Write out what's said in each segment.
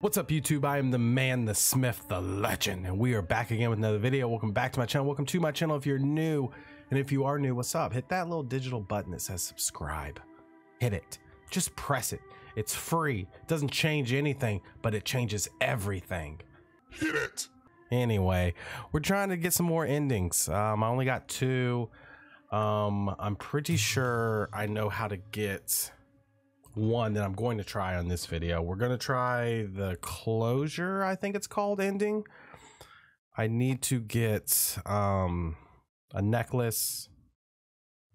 What's up YouTube? I am the man, the Smif, the legend, and we are back again with another video. Welcome back to my channel. Welcome to my channel if you're new. And if you are new, what's up? Hit that little digital button that says subscribe. Hit it. Just press it. It's free. It doesn't change anything, but it changes everything. Hit it. Anyway, we're trying to get some more endings. Um, I only got two. Um, I'm pretty sure I know how to get one that I'm going to try on this video. We're going to try the closure, I think it's called ending. I need to get um, a necklace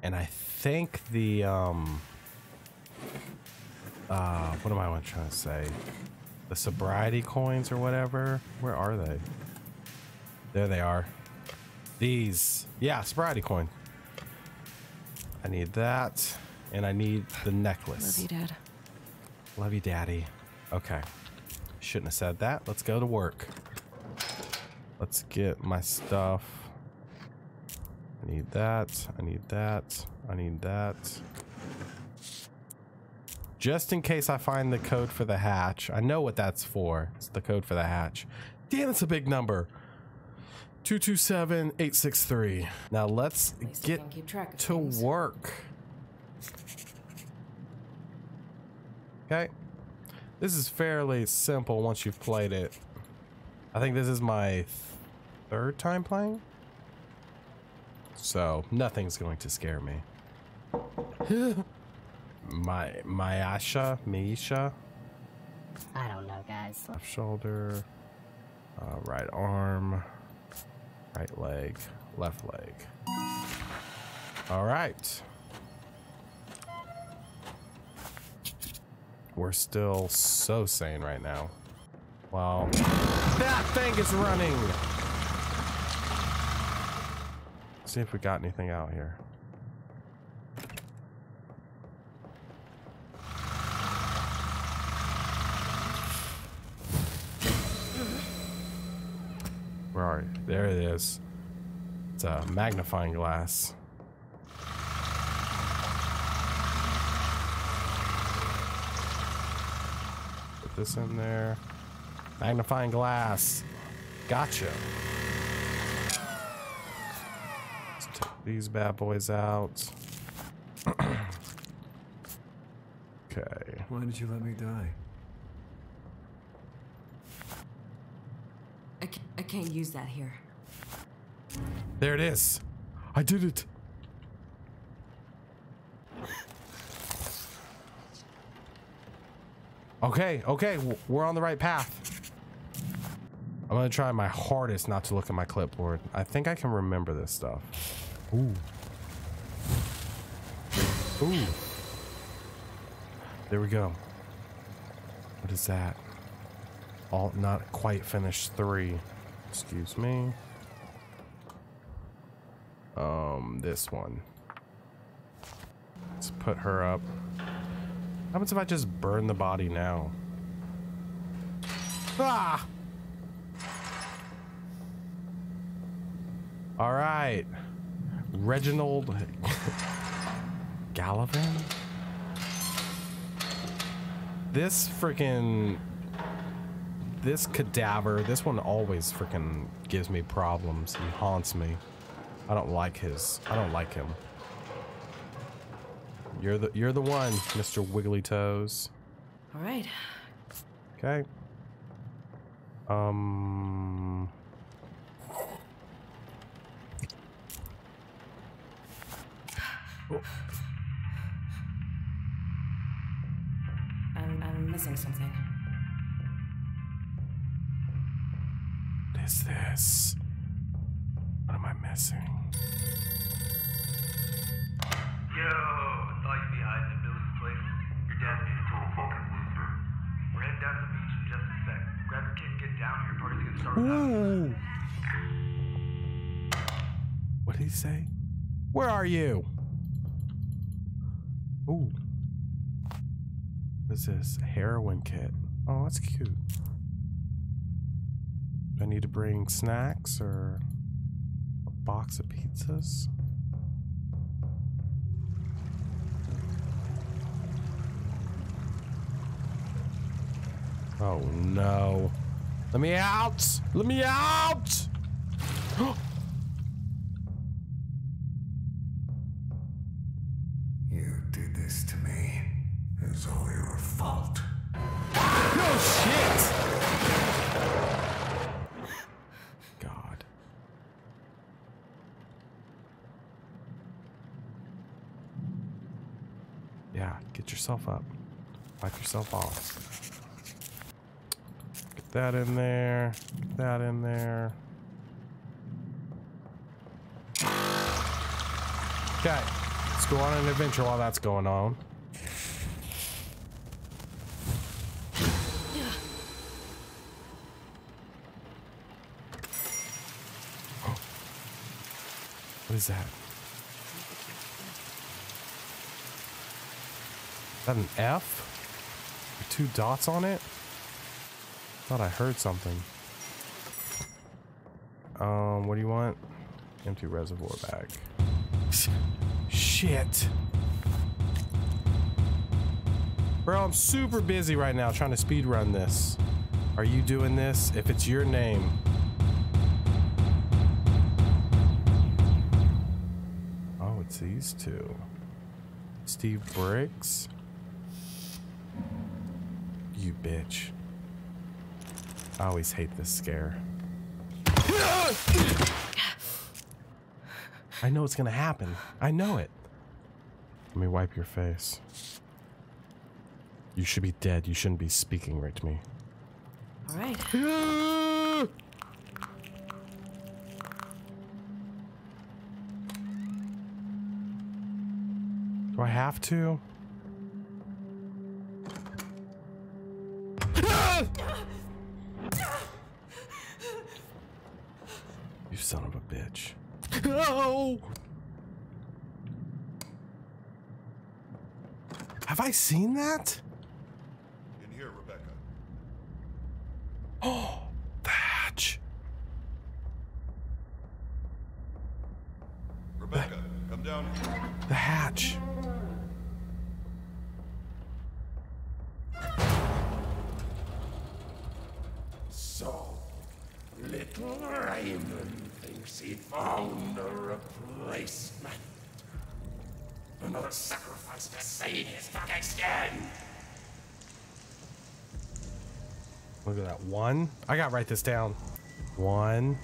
and I think the um uh what am I trying to say? The sobriety coins or whatever. Where are they? There they are. These. Yeah, sobriety coin. I need that. And I need the necklace. Love you, Dad. Love you, Daddy. Okay. Shouldn't have said that. Let's go to work. Let's get my stuff. I need that. I need that. I need that. Just in case I find the code for the hatch. I know what that's for. It's the code for the hatch. Damn, it's a big number. 227863. Now let's At least I get to things. work. Okay. This is fairly simple once you've played it. I think this is my th- third time playing. So nothing's going to scare me. my Myasha, Misha, I don't know, guys. left shoulder, uh, right arm, right leg, left leg. All right. We're still so sane right now. Wow. That thing is running! See if we got anything out here. Where are you? There it is. It's a magnifying glass. This in there. Magnifying glass. Gotcha. Let's take these bad boys out. okay. Why did you let me die? I, I can't use that here. There it is. I did it. Okay, okay, we're on the right path. I'm gonna try my hardest not to look at my clipboard. I think I can remember this stuff. Ooh. Ooh. There we go. What is that? All not quite finished three. Excuse me. Um, this one. Let's put her up. Happens if I just burn the body now? Ah! All right. Reginald Gallivan? This freaking this cadaver, this one always freaking gives me problems. He haunts me. I don't like his. I don't like him. You're the you're the one, Mr. Wiggly Toes. All right. Okay. Um. I'm, I'm missing something. What is this? What am I missing? Yo, Ooh. What did he say? Where are you? Ooh. What is this? A heroin kit. Oh, that's cute. Do I need to bring snacks or a box of pizzas? Oh no. Let me out! Let me out! You did this to me. It's all your fault. Oh shit! God. Yeah, get yourself up. Wipe yourself off. That in there. That in there. Okay, let's go on an adventure while that's going on. What is that? Is that an F? With two dots on it? Thought I heard something. Um, what do you want? Empty reservoir bag. Shit. Bro, I'm super busy right now trying to speed run this. Are you doing this? If it's your name, Oh, it's these two. Steve Briggs. You bitch. I always hate this scare. I know it's gonna happen. I know it. Let me wipe your face. You should be dead. You shouldn't be speaking right to me. All right. Do I have to? Son of a bitch. No! Have I seen that? In here, Rebecca. Oh, the hatch. Rebecca, come down here. The hatch. Another sacrifice to save his fucking skin. Look at that. One. I gotta write this down. One.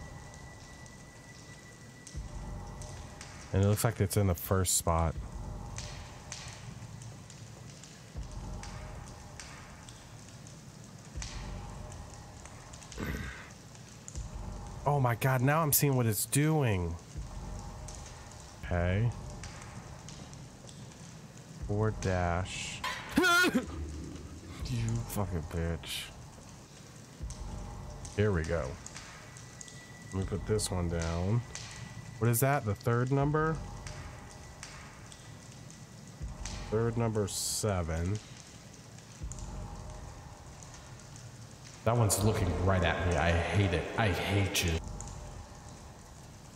And it looks like it's in the first spot. Oh my god, now I'm seeing what it's doing. Okay. Four dash. you fucking bitch. Here we go. Let me put this one down. What is that? The third number? Third number seven. That one's looking right at me. I hate it. I hate you.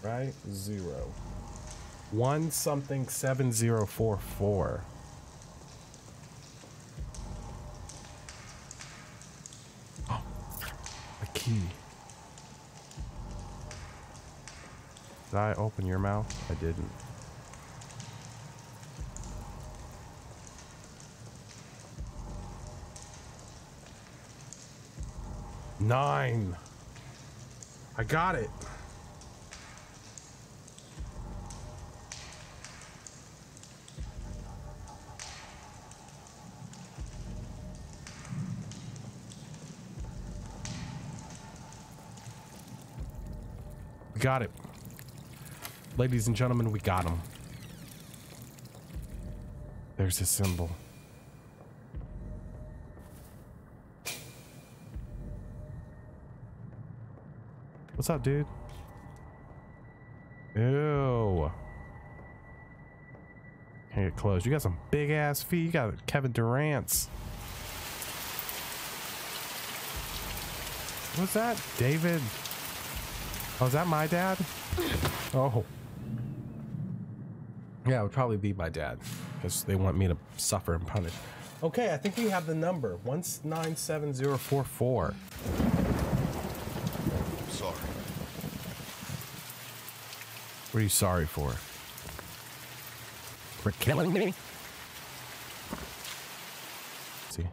Right? Zero. One something seven zero four four. Oh, a key. Did I open your mouth? I didn't. Nine. I got it. Got it. Ladies and gentlemen, we got him. There's his symbol. What's up, dude? Ew. Can't get close. You got some big ass feet. You got Kevin Durant's. What's that? David. Oh, is that my dad? Oh. Yeah, it would probably be my dad because they want me to suffer and punish. Okay, I think we have the number 197044. I'm sorry. What are you sorry for? For killing me? Let's see.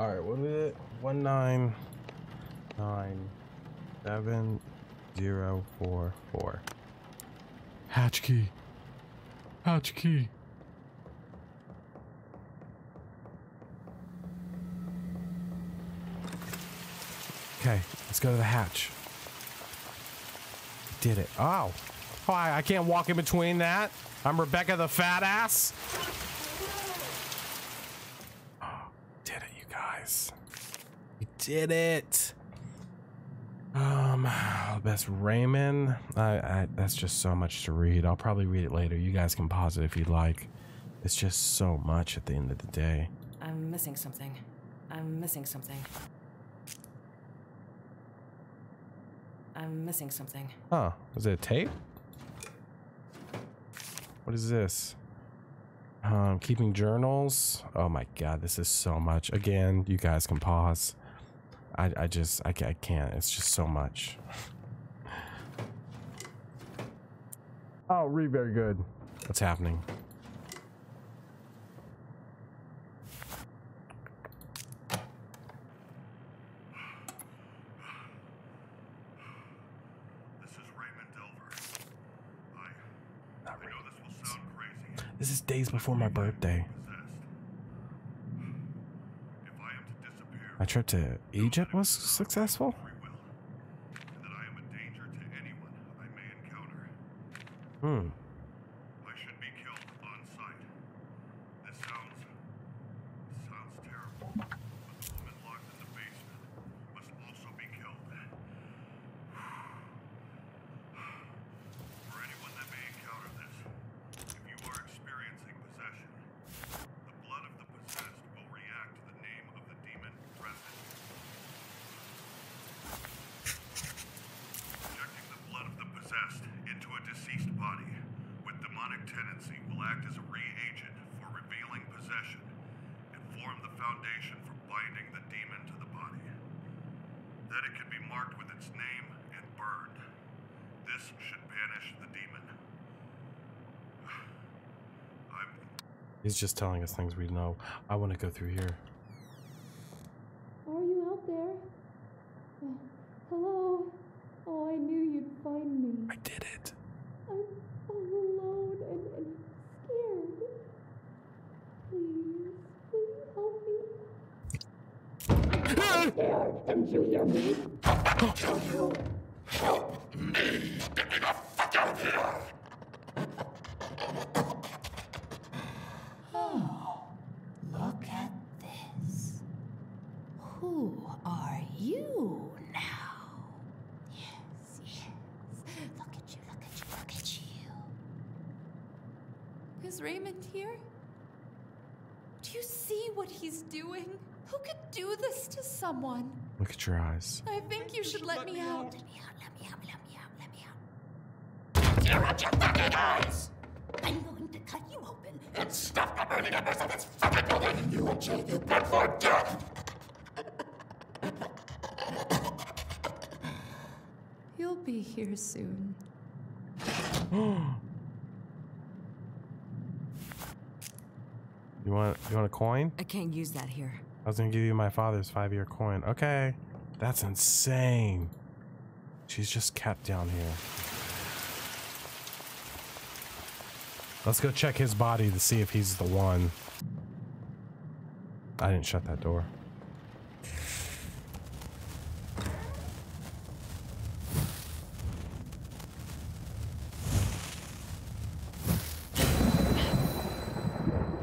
Alright, what is it? 199744. Hatch key. Hatch key. Okay, let's go to the hatch. Did it. Oh. Oh, I, I can't walk in between that. I'm Rebecca the fat ass. Oh, did it, you guys. You did it. Best Raymond. I, I, that's just so much to read. I'll probably read it later. You guys can pause it if you'd like. It's just so much at the end of the day. I'm missing something. I'm missing something. I'm missing something. Huh. Is it a tape? What is this? Um, keeping journals. Oh my god, this is so much. Again, you guys can pause. I, I just, I, I can't. It's just so much. Oh, read very good. What's happening? This is Raymond Delver. I. I know this will sound crazy. This is days before my birthday. If I am to disappear, My trip to Egypt was successful. free will. And that I am a danger to anyone I may encounter. Hmm. I should be killed on sight. This sounds. sounds terrible. But the woman locked in the basement must also be killed. For anyone that may encounter this, if you are experiencing possession, the blood of the possessed will react to the name of the demon present. Injecting the blood of the possessed into a deceased body with demonic tendency will act as a reagent for revealing possession and form the foundation for binding the demon to the body. Then it can be marked with its name and burned. This should banish the demon. I'm He's just telling us things we know. I want to go through here. Are you out there? Uh, hello? Oh, I knew you'd find me. I did it. I'm all alone and, and scared. Please, will you help me? Look at this. Who are you now? Yes, yes. Look at you, look at you, look at you. Is Raymond here? Do you see what he's doing? Who could do this to someone? Look at your eyes. I think you should let me out. Let me out, let me out, let me out, let me out. Tear out your fucking eyes! I'm going to cut you open and stuff the burning embers of this fucking building in you until you burn for death! You'll be here soon. You want you want a coin? I can't use that here. I was gonna give you my father's five year coin. Okay. That's insane. She's just kept down here. Let's go check his body to see if he's the one. I didn't shut that door.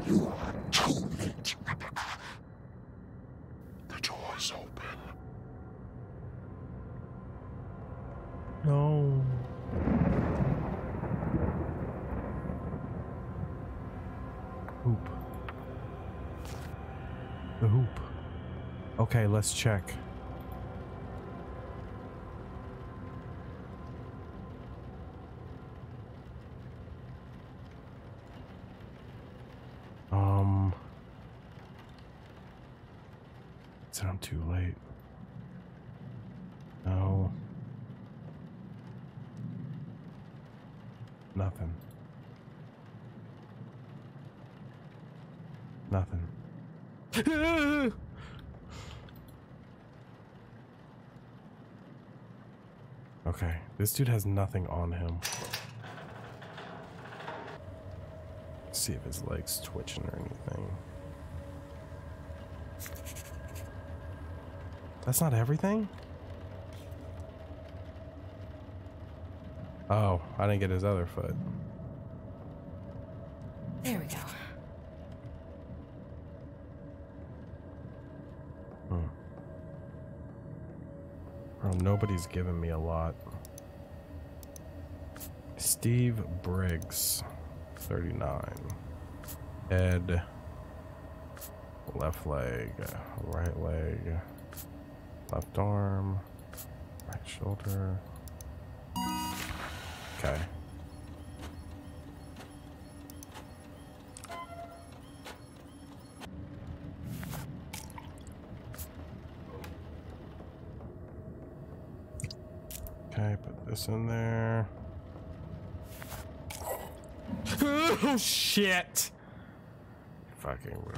You are too late, Rebecca. The door's open. No. Hoop. The hoop. Okay, let's check. Um, I'm too late. No. Nothing. Nothing. okay, this dude has nothing on him. see if his legs twitching or anything. That's not everything? Oh, I didn't get his other foot. There we go. Hmm. Bro, nobody's giving me a lot. Steve Briggs, 39. Head, left leg, right leg, left arm, right shoulder. Okay. This in there. oh shit! Fucking rude.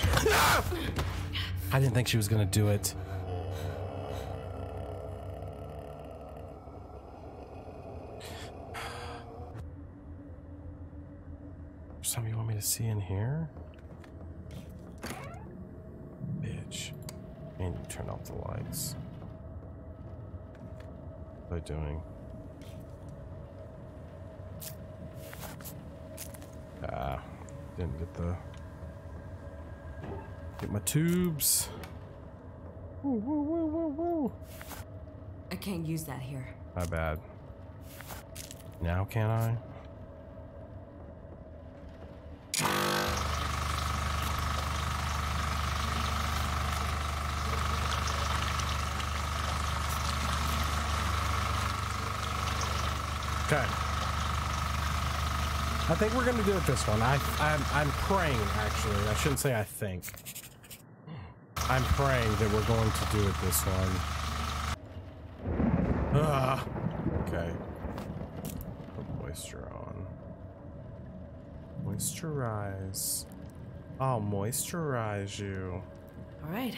Ah! I didn't think she was gonna do it. Something you want me to see in here? Bitch. And you turn off the lights. What am I doing? Ah, didn't get the get my tubes. Woo, woo, woo, woo, woo. I can't use that here. My bad. Now can I? Okay. I think we're gonna do it this one. I, I'm, I'm praying, actually. I shouldn't say I think. I'm praying that we're going to do it this one. Ah. Okay. Put moisture on. Moisturize. I'll moisturize you. All right.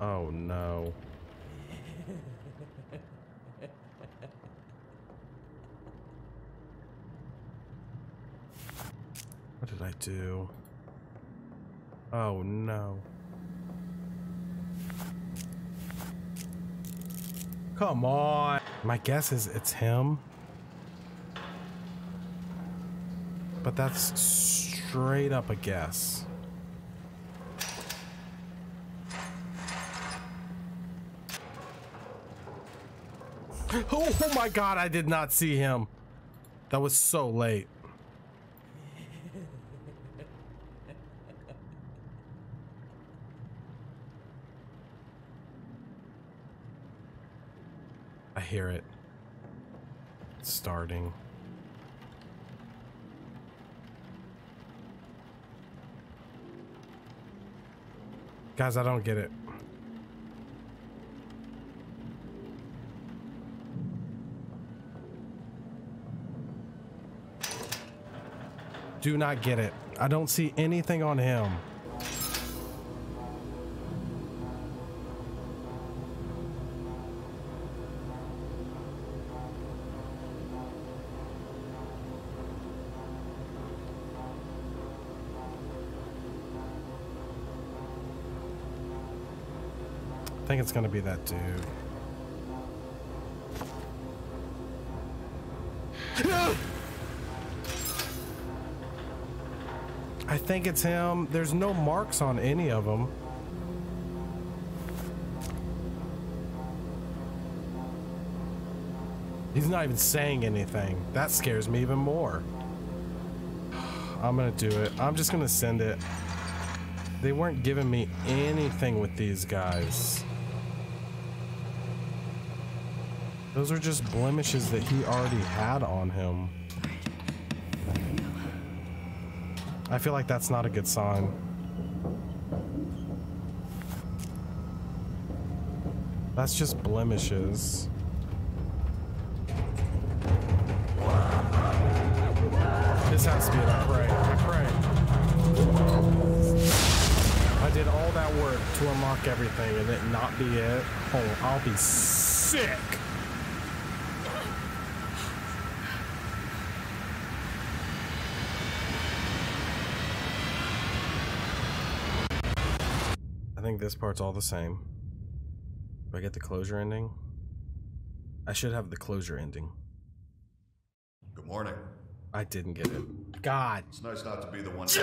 Oh no. What did I do? Oh no. Come on. My guess is it's him. But that's straight up a guess. Oh, oh my god, I did not see him. That was so late. I hear it. It's starting. Guys, I don't get it. Do not get it. I don't see anything on him. It's gonna be that dude. I think it's him. There's no marks on any of them. He's not even saying anything. That scares me even more. I'm gonna do it. I'm just gonna send it. They weren't giving me anything with these guys. Those are just blemishes that he already had on him. I feel like that's not a good sign. That's just blemishes. This has to be it. I pray. I pray. I did all that work to unlock everything and it not be it. Oh, I'll be sick. This part's all the same. Do I get the closure ending? I should have the closure ending. Good morning. I didn't get it. God. It's nice not to be the one.